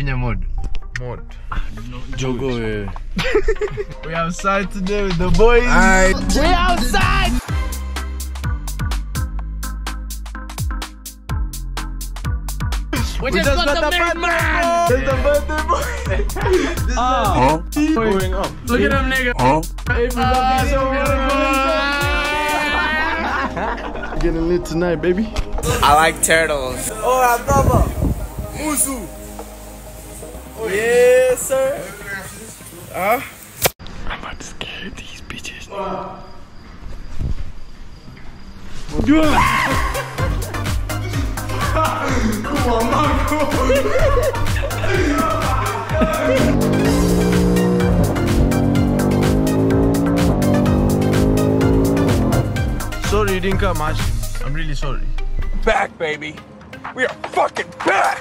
finya mode. Mod. Jogo wewe. We outside today with the boys. Alright. We outside. We just got the big man. It's the birthday boy. Ah, Going up. look at them nigga. Getting lit tonight, baby. I like turtles. Oh, Ababa. Musu. Yes, sir. Huh? I'm about to scare these bitches. Sorry you didn't come, Hashim. I'm really sorry. Back, baby. We are fucking back.